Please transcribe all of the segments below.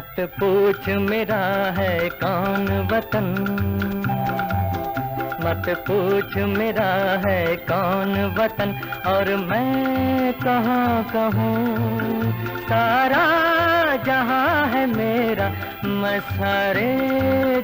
मत पूछ मेरा है कौन वतन? मत पूछ मेरा है कौन वतन? और मैं कहाँ कहूँ? सारा जहाँ है मेरा, मैं सारे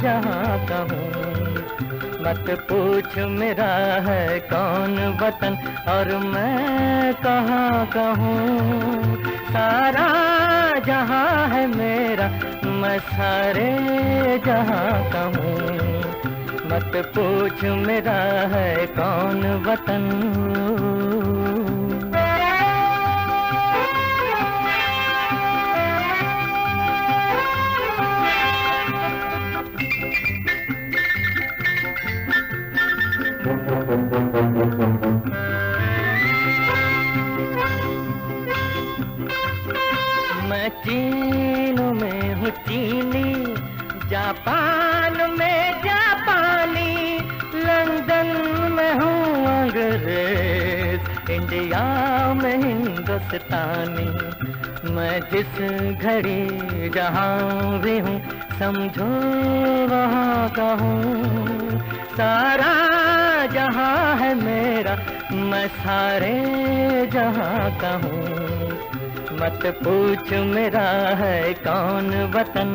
जहाँ कहूँ। मत पूछ मेरा है कौन वतन? और मैं कहाँ कहूँ? सारा जहाँ है मेरा मैं सारे जहाँ कहूँ मत पूछ मेरा है कौन वतन। मैं चीन में हूँ चीनी, जापान में जापानी, लंदन में हूँ अंग्रेज़, इंडिया में हिंदुस्तानी। मैं जिस घड़ी जहाँ भी हूँ, समझो वहाँ का हूँ। सारा जहाँ है मेरा, मैं सारे जहाँ का हूँ। मत पूछ मेरा है कौन वतन।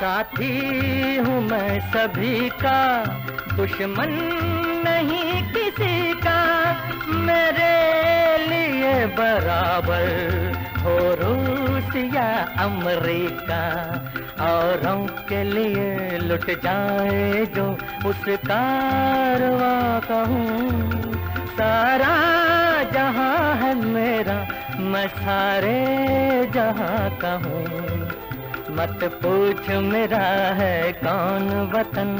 साथी हूँ मैं सभी का, दुश्मन नहीं किसी का। मेरे लिए बराबर हो रूस या अमरीका। औरों के लिए लुट जाए जो उस कारवा कहूँ। सारा जहाँ है मेरा, मैं सारे जहाँ का हूँ मत पूछ मेरा है कौन वतन?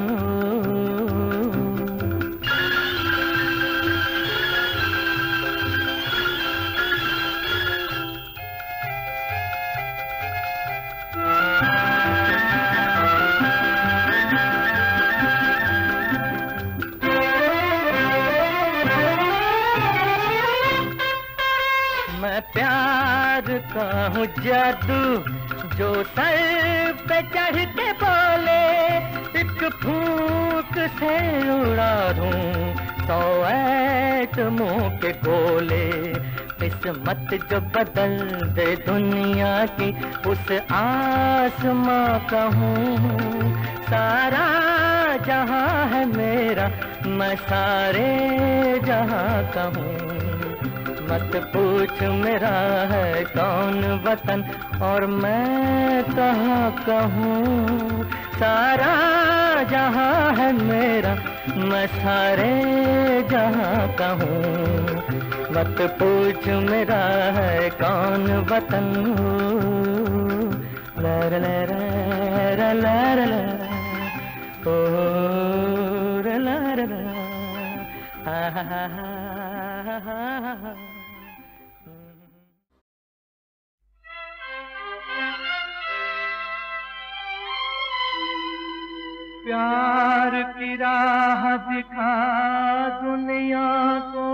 हूँ जादू, जो सर पे चढ़ के बोले, एक फूक से उड़ा दूँ, सौ मुँह के गोले। किस्मत जो बदल दे दुनिया की, उस आसमां का हूँ। सारा जहाँ है मेरा, मैं सारे जहाँ का हूँ। मत पूछ मेरा है कौन वतन? और मैं कहाँ कहूँ? सारा जहाँ है मेरा, मैं सारे जहाँ कहूँ। मत पूछ मेरा है कौन वतन? लर लर लर ओ लर हा हा हा हा हा हा। प्यार की राह दिखा दुनिया को।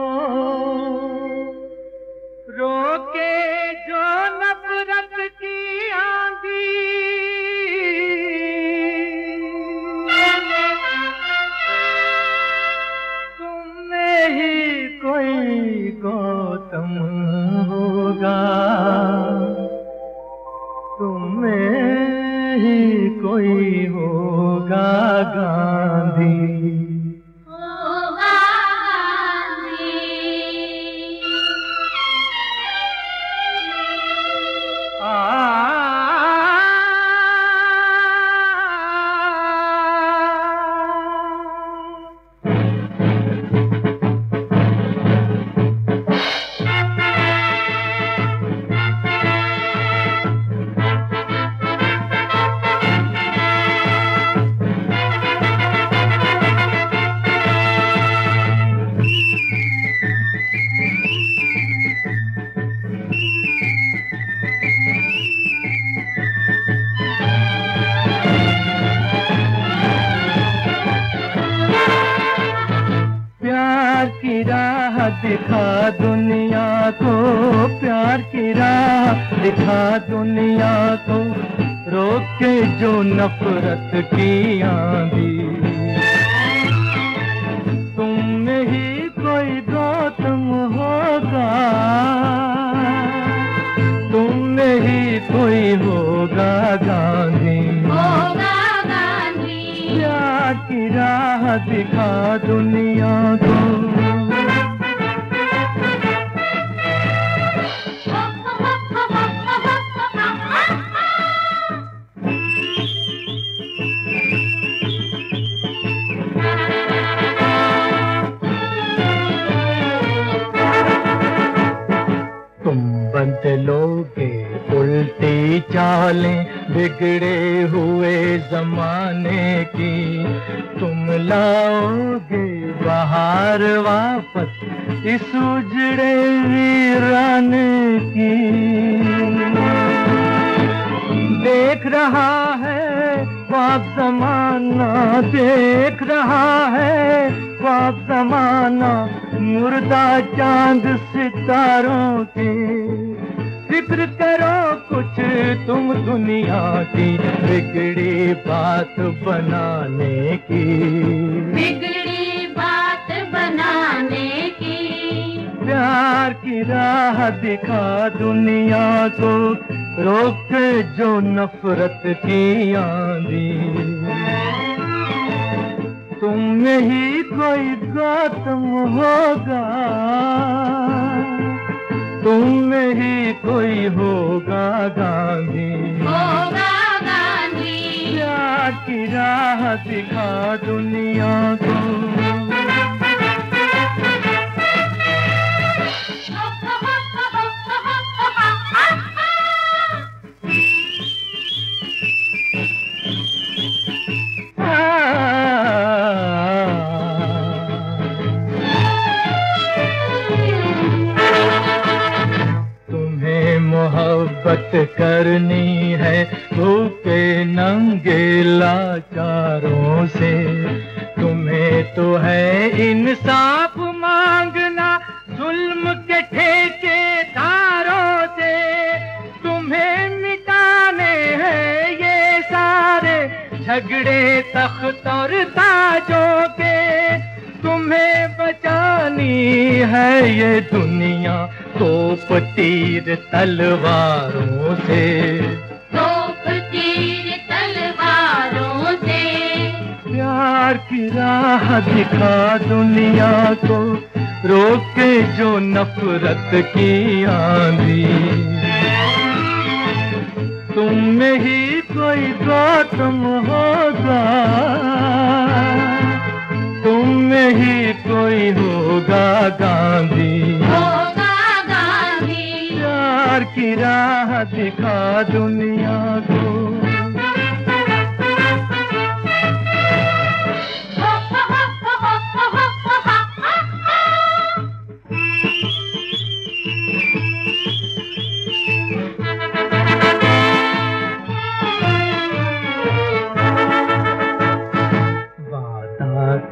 रोके गांधी। दिखा दुनिया को प्यार की राह दिखा दुनिया को रोक के जो नफरत की आंधी। तुम में ही कोई गौतम होगा तुम में ही कोई होगा गांधी। होगा गांधी। प्यार की राह दिखा दुनिया को। बदलोगे उल्टी चालें बिगड़े हुए जमाने की। तुम लाओगे बाहर वापस इस उजड़े वीराने की। देख रहा है, पाप जमाना, देख रहा है, पाप जमाना, मुर्दा चाँद सितारों के। फ़िक्र करो कुछ तुम दुनिया की बिगड़ी बात बनाने की। बिगड़ी बात बनाने की। प्यार की राह दिखा दुनिया को रोक जो नफरत की आंधी। तुम ही कोई गौतम होगा। तुम कोई होगा गांधी। होगा गांधी। प्यार की राह दिखा दुनिया को? नंगे लाचारों से। तुम्हें तो है इंसाफ मांगना जुल्म के ठेकेदारों से। तुम्हें मिटाने हैं ये सारे झगड़े तख्त और ताजों के। तुम्हें बचानी है ये दुनिया तो तीर तलवारों से। राह दिखा दुनिया को रोके जो नफरत की आंधी। तुम में ही कोई गौतम होगा तुम में ही कोई होगा गांधी। होगा गांधी। प्यार की राह दिखा दुनिया को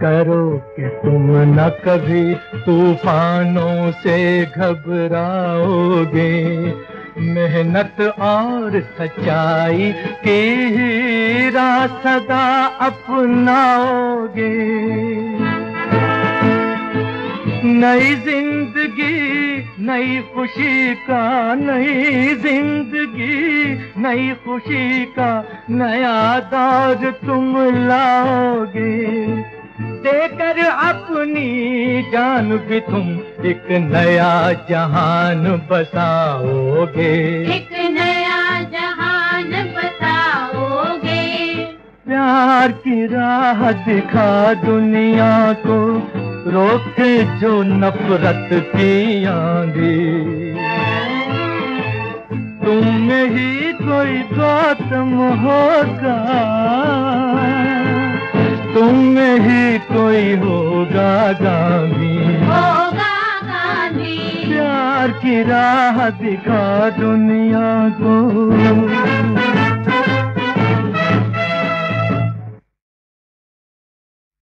करो कि तुम न कभी तूफानों से घबराओगे। मेहनत और सच्चाई की ही राह सदा अपनाओगे। नई ज़िंदगी, नई खुशी का, नई ज़िंदगी, नई खुशी का नया दौर तुम लाओगे। देकर अपनी जान भी तुम एक नया जहान बसाओगे। एक नया जहान बताओगे प्यार की राह दिखा दुनिया को रोके जो नफरत की आंधी। तुम ही कोई गौतम होगा। में ही कोई होगा गांधी होगा गांधी प्यार की राह दिखा दुनिया को।